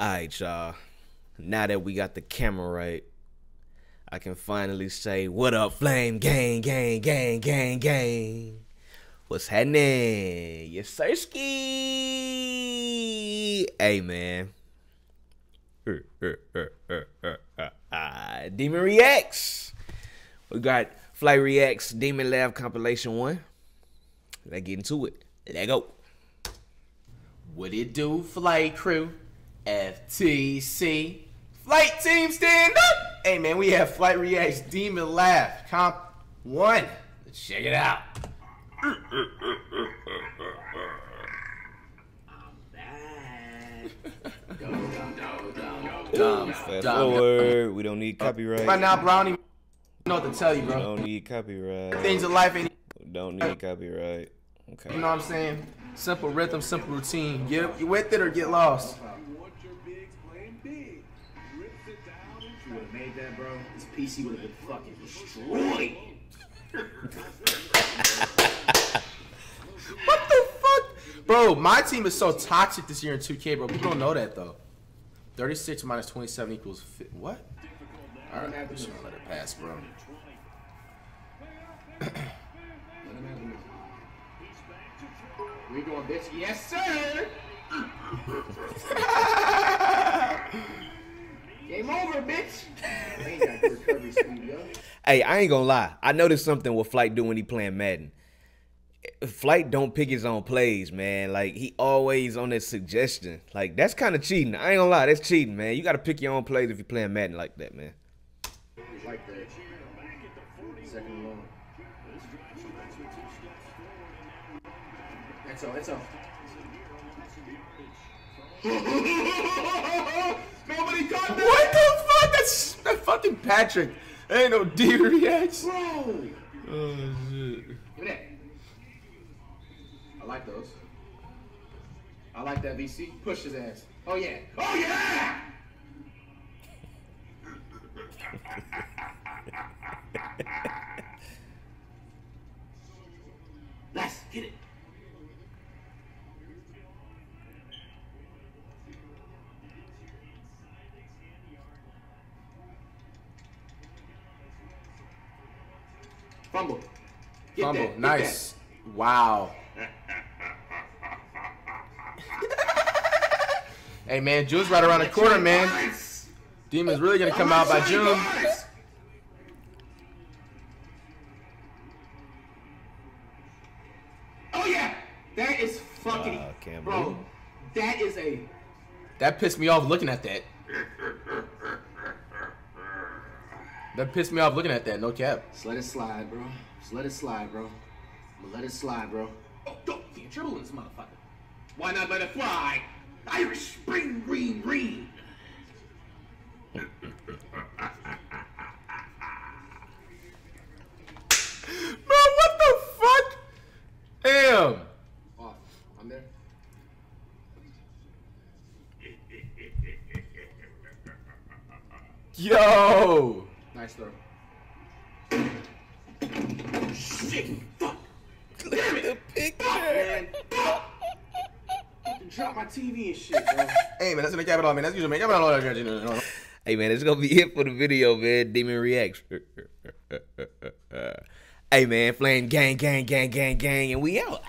All right, y'all. Now that we got the camera right, I can finally say, What up, Flame Gang, gang, gang, gang, gang? What's happening? Yes, Sirski. Hey, man. Demon Reacts. We got Flight Reacts Demon Laugh Compilation 1. Let's get into it. Let go. What it do, flight crew? FTC. Flight team stand up! Hey man, we have Flight Reacts Demon Laugh Comp 1. Let's check it out. Dumb, Fast forward. We don't need copyright. Right now, bro, I don't even know what to tell you, We bro. don't need copyright. Things in life ain't, Don't need copyright. Okay. you know what I'm saying? Simple rhythm, simple routine. Get you with it or get lost. Made that, bro, this PC would have been fucking destroyed. What the fuck? Bro, my team is so toxic this year in 2K, bro. People don't know that, though. 36 minus 27 equals fi- what? All right, I'm just gonna let it pass, bro. We going, bitch? Yes, sir. Game over, bitch. I ain't got good recovery speed, yo. Hey, I ain't gonna lie. I noticed something what Flight do when he playing Madden. Flight don't pick his own plays, man. Like he always on that suggestion. Like that's kind of cheating. I ain't gonna lie, that's cheating, man. You gotta pick your own plays if you're playing Madden like that, man. Like that. Second long. That's all. That's all. Nobody caught that. What the fuck? That's that fucking Patrick. Ain't no D reacts. Bro. Oh shit. Give me that. I like those. I like that VC. Push his ass. Oh yeah. Oh yeah. Fumble. Get Fumble. that, get Nice. Wow. hey man, June's right around the corner, man. Demon's really gonna come out by June. Oh yeah, that is fucking uh, Wow, can't bro. believe That is a That pissed me off looking at that. That pissed me off looking at that. No cap. just let it slide, bro. Just let it slide, bro. I'm gonna let it slide, bro. Oh, don't you can't dribble in this motherfucker. Why not let it fly? Irish spring green green. Bro, what the fuck? Damn. Off. I'm there. Yo. Nice throw. Shit. Fuck. The picture. Man. Fucking Drop my TV and shit, bro. Hey man, that's in the capital, man. That's usually man. Capital. Hey man, it's gonna be it for the video, man. Demon reacts. hey man, playing gang, gang, gang, gang, gang, and we out.